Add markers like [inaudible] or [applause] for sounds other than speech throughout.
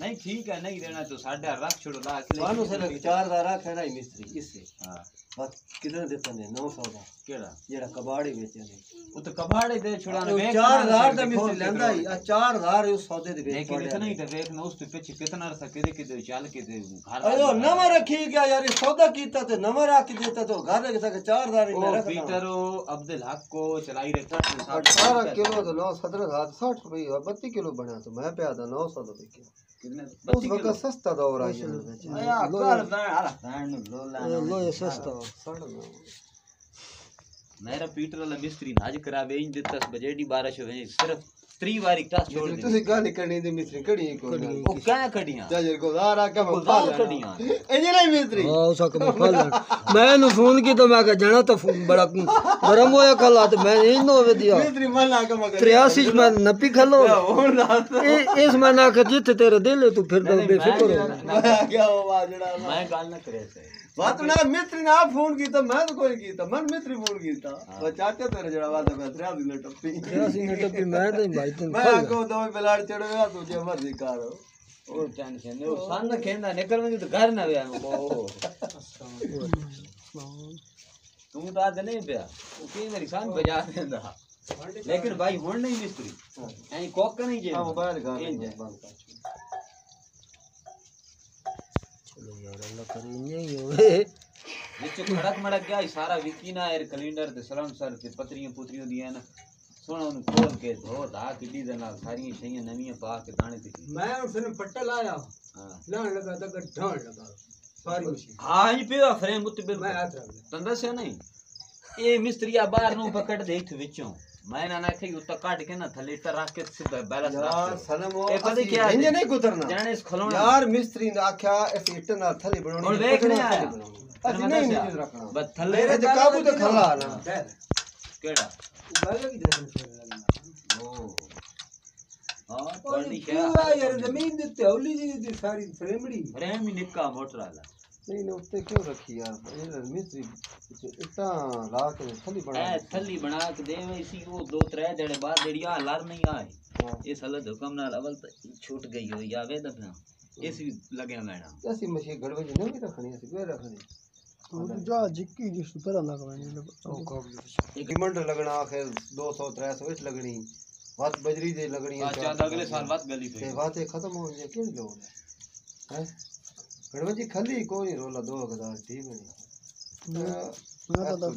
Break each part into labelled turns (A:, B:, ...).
A: नहीं ठीक है नहीं देना तो साढ़े रख छोड़ो
B: लास्ट ले विचारधारा है मिस्त्री इससे।
A: हाँ।
B: ਬਸ ਕਿਧਰ ਦਿੱਤਾ ਨੇ 900 ਦਾ
A: केड़ा
B: ਜਿਹੜਾ ਕਬਾੜੀ ਵੇਚਿਆ ਨੇ
A: वो तो कबाड़े दे छुड़ाने
B: ਉਹ 4000 ਦਾ ਮਿਸਤਰੀ ਲੈਂਦਾ ਹੀ ਆ 4000 ਉਸ ਸੌਦੇ ਦੇ ਵੇਚ
A: लेकिन
B: ਪੜਿਆ
A: इतना ही तो देखना उस पे पीछे कितना रसा किदे किदे चल के दे घर
B: ਅਯੋ ਨਵਾਂ ਰੱਖੀ ਗਿਆ ਯਾਰ ਇਹ ਸੌਦਾ ਕੀਤਾ ਤੇ ਨਵਾਂ ਰੱਖ ਕੇ ਦਿੱਤਾ ਤੇ ਉਹ ਘਰ ਰੱਖ ਸਕੇ 4000 ਹੀ ਮੈਂ
A: ओ
B: ਰੱਖਦਾ
A: पीटर अब्दुल हक को चलाई रखा
B: 18 ਕਿਲੋ ਤੇ 9 17000 60 ਰੁਪਏ 32 ਕਿਲੋ ਬਣਿਆ ਤੇ ਮੈਂ ਪਿਆ ਦਾ 900 ਦਾ ਵਿਕਿਆ
A: कितने
B: ਉਸ ਵਕਤ ਸਸਤਾ ਦੌਰ ਆਇਆ ਵਿੱਚ
A: आया कर बैन हां बैन लो ला
B: ਲੋਏ ਸਸਤਾ ਸਾਡਾ
A: मेरा पीटर वाला मिस्त्री नाज करा करावे इन दस बजे डी 12 बजे सिर्फ़ त्री बारी क्लास छोड़ दी।
B: तुसी गाली करनी ते मिस्त्री कड़ी को
A: ओ का कड़ियाँ
B: जा जाजर को
A: सारा कम
B: पाल कड़ियाँ इंज
C: नहीं मिस्त्री। हाँ उस उसा कम मैं नु फ़ोन की तो मैं का जाना तो फ़ोन बड़ा गरम होया कल आ तो मैं
B: इन नो वे दिया मिस्त्री
C: मन ना का मगर 83
B: में नपी
C: खलो। तो। ए इस में ना कर जित तेरे दिल तू फिर दो तो
B: बेफिक्र हो। [laughs] मैं क्या हुआ जड़ा
A: मैं गाल ना करे से
B: वा तो ना मित्र ना फ़ोन कीता मैं तो कोई कीता मन मित्र फ़ोन कीता। हाँ। वो चाचा तेरे जड़ा वादा मैं तेरा दिल
C: टप्पी। तेरा सिंह टप्पी मैं तो भाई
B: तन
C: मैं
B: को दो बिलाड़ चढ़वा तू जे मर्ज़ी कर।
A: और टेंशन ने सन खेंदा निकल में तो घर ना वे ओ तू तो आज नहीं पिया वो की मेरी सन बजा देंदा? लेकिन भाई हुन नहीं मिस्त्री। हाँ। ऐ कोक नहीं हाँ, जे
B: मोबाइल घर रौला
A: करी नहीं
B: होवे नीचे
C: खड़क मड़क गया सारा विकीना एर
A: कैलेंडर ते सलाम सर ते पत्रियाँ पुत्रियाँ दिया ना सोना उन खोल के धो धा किडी दे सारी शैयां नवीं पा के दाने ते मैं उसने पट्टा लाया लान लगा तो गड्ढाण लगा सारी
B: हाँ ये पे फ्रेम
A: उत्ते
B: मैं हाथ रख तंदा से नहीं ए
A: मिस्त्रिया बाहर नु पकड़ दे इथ
B: विचों मैंने ना कही
A: उतर काट के ना थलीटर रख के सीधा बैलेंस यार सलमो ए पता क्या है? इंजन नहीं गुतरना। जाने इस खलोना यार मिस्त्री ने आख्या
B: इस
A: इट ना
B: थली बनानी
A: और देख नहीं आया।
B: असि नहीं मिस्त्री
A: रखना। बस थले
B: मेरे ते तो काबू तो ते खला ना। केड़ा?
A: गल
B: की
A: दे
B: ओ हाँ
A: पानी
B: क्या? यार ज़मीन दे तौली जी
A: दी सारी
B: फ्रेमड़ी। फ्रेम ही निक्का मोटर वाला
A: ਕਿਹੜਾ
B: ਗੱਲ ਕੀ ਦੱਸਣ
A: ਉਹ ਹਾਂ ਪੜਨੀ ਕਿਆ
B: ਪੂਰਾ ਯਾਰ ਜ਼ਮੀਨ ਦੇ ਤੇ ਹੌਲੀ ਜੀ ਦੀ ਸਾਰੀ ਫਰੇਮੜੀ
A: ਫਰੇਮ ਹੀ ਨਿੱਕਾ ਮੋਟਰ ਵਾਲਾ
B: ਨਹੀਂ ਨੇ ਉੱਤੇ ਕਿਉਂ ਰੱਖੀ ਯਾਰ ਇਹ ਮਿਸਤਰੀ ਇੱਟਾਂ ਲਾ ਕੇ ਥੱਲੇ ਬਣਾ
A: ਐ ਥੱਲੀ ਬਣਾ ਕੇ ਦੇਵੇਂ ਸੀ ਉਹ ਦੋ ਤਰੇ ਜਿਹੜੇ ਬਾਅਦ ਜਿਹੜੀ ਆ ਲੜ ਨਹੀਂ ਆਏ ਇਸ ਹਲਤ ਹੁਕਮ ਨਾਲ ਅਵਲ ਤਾਂ ਛੁੱਟ ਗਈ ਹੋਈ ਆਵੇ ਦਫਨਾ ਇਸ ਵੀ ਲੱਗਿਆ ਮੈਣਾ
B: ਅਸੀਂ ਮਸ਼ੀਨ ਗੜਵੇ ਚ ਨਹੀਂ ਰੱਖਣੀ ਅਸੀਂ ਕਿਉਂ ਰੱਖਣੀ
C: ਜਾ ਜਿੱਕੀ ਜਿਸ ਤਰ੍ਹਾਂ ਲਗਵਾਣੀ
B: ਇੱਕ ਮਿੰਟ ਲੱਗਣਾ ਆਖਿਰ 200 300 ਵਿੱਚ ਲੱਗਣੀ ਵੱਧ ਬਜਰੀ ਦੇ ਲੱਗਣੀ
A: ਆ ਚਾਹ ਅਗਲੇ ਸਾਲ ਬਾਅਦ ਗਲੀ
B: ਤੇ
A: ਪਈ
B: ਬਾਤੇ ਖਤਮ ਹੋ ਜਾਏ ਕਿਹੜੀ ਲੋੜ ਹੈ ਕੜਵਜੀ ਖੱਲੀ ਕੋਈ ਰੋਲਾ 2000 ਦੀ ਮੈਂ
C: ਮੈਂ ਤਾਂ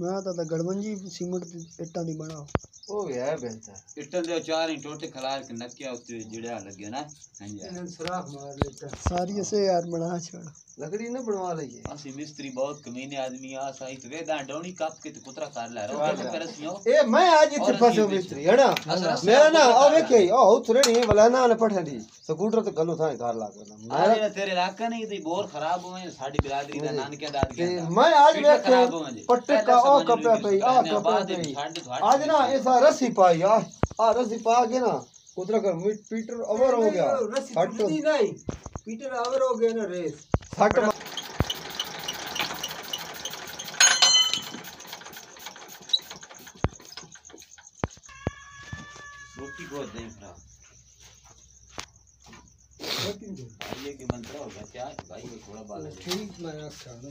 C: ਮੈਂ ਤਾਂ ਗੜਵੰਜੀ ਸੀਮਿੰਟ ਇੱਟਾਂ ਦੀ ਬਣਾ।
B: ਉਹ ਵੀ ਹੈ ਬਿਹਤਰ
A: ਇੱਟਾਂ ਦੇ ਚਾਰ ਹੀ ਟੋਟੇ ਖਲਾਰ ਕੇ ਨੱਕਿਆ ਉੱਤੇ ਜਿਹੜਾ ਲੱਗਿਆ ਨਾ ਹਾਂਜੀ
B: ਇਹਨਾਂ ਸਰਾਖ ਮਾਰ ਲੈਤਾ
C: ਸਾਰੀ ਅਸੇ ਯਾਰ ਬਣਾ ਛੜ
B: लकड़ी न बनवा लइए
A: ਅਸੀਂ ਮਿਸਤਰੀ ਬਹੁਤ ਕਮੀਨੇ ਆਦਮੀ ਆ ਸਾਈ ਤੇ ਵੇਦਾਂ ਡੌਣੀ ਕੱਪ ਕੇ ਤੇ ਕੁਤਰਾ ਕਰ ਲੈ ਰੋ ਕੇ ਫਿਰ ਅਸੀਂ ਉਹ
B: ए मैं आज इथे
A: और
B: फसे
A: रसीद
B: मिस्त्री है ना
A: अच्छा, रसीद
B: मेरा ना
A: आपको
B: ओ
A: पता
B: देखे ओ उतरे नहीं वाला ना न पठे दी स्कूटर तो गलो था कार लाग ना
A: ਆਰੇ ਤੇਰੇ ਇਲਾਕਾ ਨਹੀਂ ਤੇ ਬੋਰ ਖਰਾਬ ਹੋਏ ਸਾਡੀ ਬਿਰਾਦਰੀ ਦਾ ਨਾਨਕਿਆਂ ਦਾ
B: ते
A: ਆਦਿਆਂ
B: मैं आज
A: पीठ खराब हो
B: देखे
A: गए।
B: पट्टे
A: पहले
B: का ओ
A: समझ
B: कपड़ा
A: लीजिए
B: पे आ
A: सुधारने,
B: कपड़ा
A: बाद
B: पे
A: में छाड़ दे,
B: आज ना ऐसा रस्सी पाई आ आ रस्सी पा के ना उतरा कर मिट पीटर ओवर हो गया। फट
D: नहीं। पीटर आवर हो गया ना रेस
B: फट
A: रोटी बहुत दें भाई ये कि मंत्र होगा क्या भाई थोड़ा बाल
D: ठीक मैं रखा ना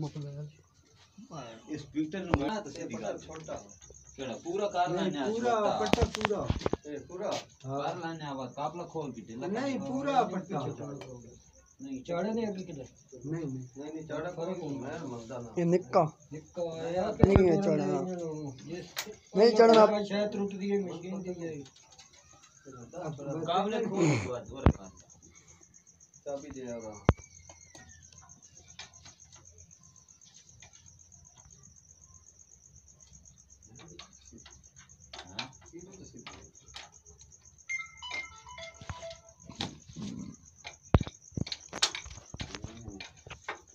B: मोकल लगा स्पीकर
C: में
B: ना
A: तो से दिखा
B: छोटा
A: केड़ा पूरा कार लाने आ
D: पूरा पट्टा पूरा।
B: ए पूरा? हाँ।
A: कार लाने आवा कापला खोल के दे
D: नहीं पूरा पट्टा।
A: नहीं
D: चढ़े नहीं आगे किधर?
C: नहीं नहीं।
B: नहीं चढ़ा फ़र्क है? मज़ा ना।
C: ये निक्का।
D: निक्का आया
C: नहीं है चढ़ा? नहीं चढ़ना।
D: शायद टूट दी है मशीन दी है
A: काबले खोल और
B: चाबी दे
D: आवा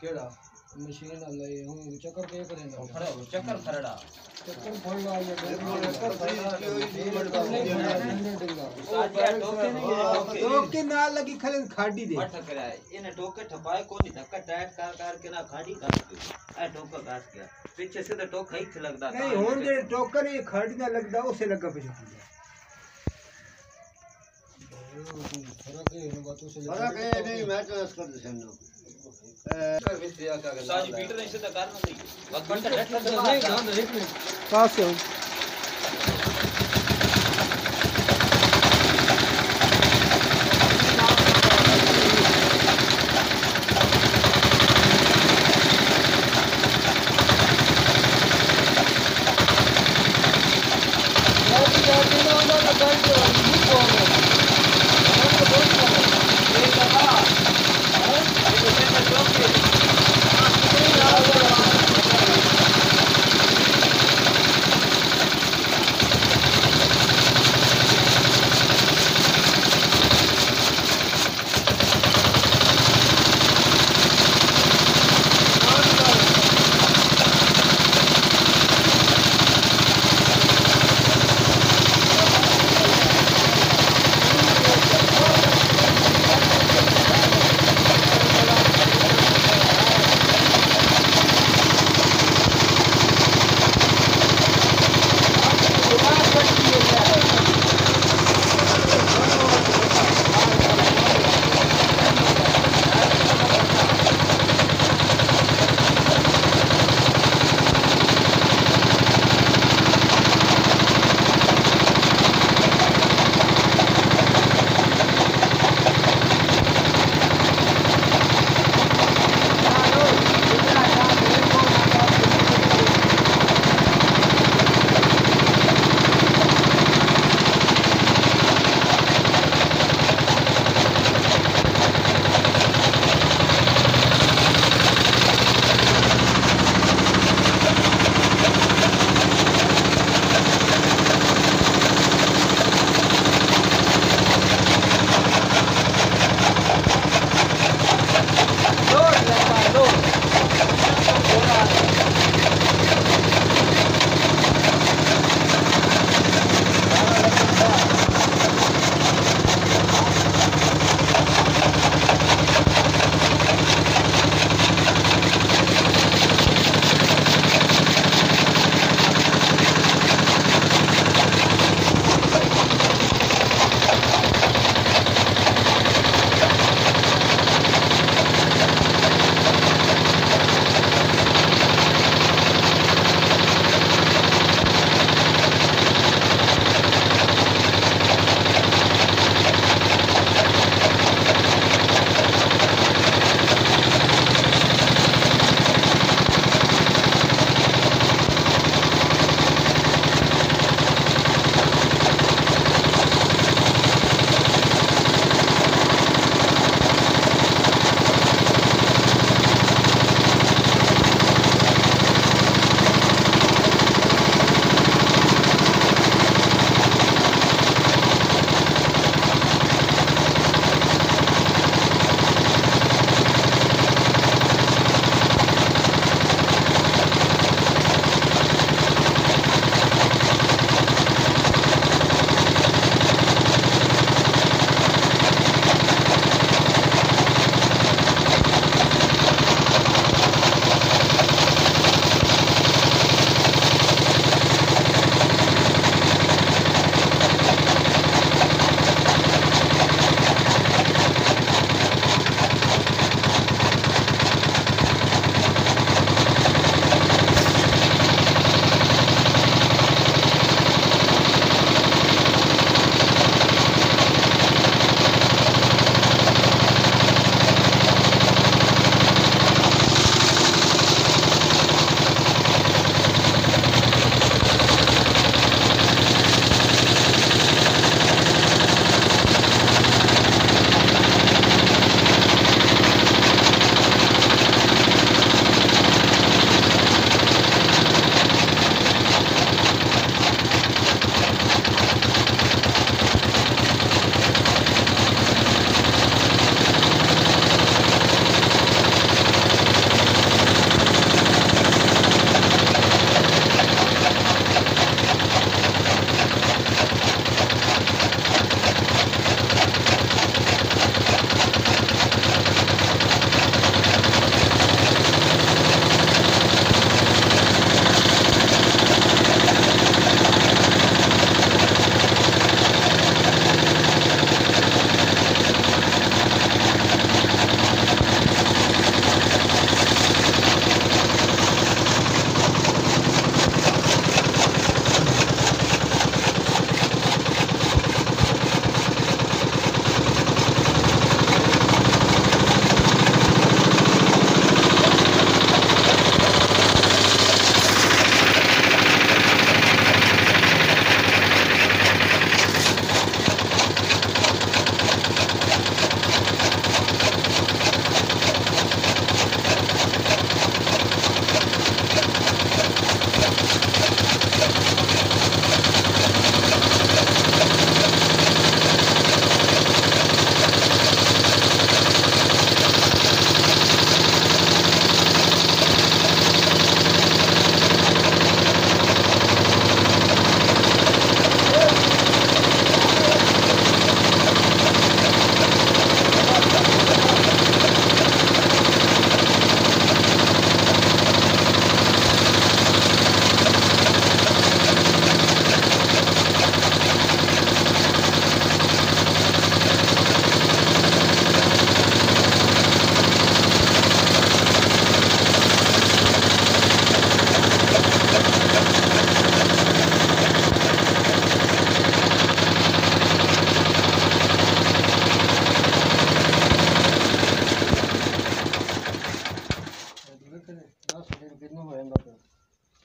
B: केड़ा?
D: मशीन ले हम चक्कर के करेंगे
A: खड़ा हो चक्कर खरड़ा।
D: चक्कर फोड़ लो ये
B: चक्कर
A: टोके नहीं है। टोके
C: के ना लगी खाली खाड़ी दे।
A: मठ कराए इन्हें टोके ठपाए कोनी धक्का टाइट कर कर के ना खाड़ी काट के ए टोका काट गया। पीछे से तो टोका ही लगदा
C: नहीं होन जे टोकर ये खाड़ी ना लगदा उसे लगा पे
D: फ़र्क है इन
B: है नहीं मैं तो कर दे सन्नो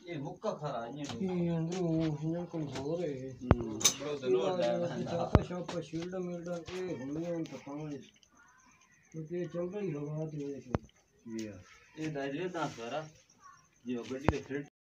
A: ये मुक्का खरा ये
D: अंदर वो कमज़ोर है
A: ब्रो दलोर
D: जाता शॉप पर शील्ड मिल्ड ये होने हैं तो पावन क्योंकि चल रही होगा तो
A: ये ये दाजरे ना करा ये गड्डी का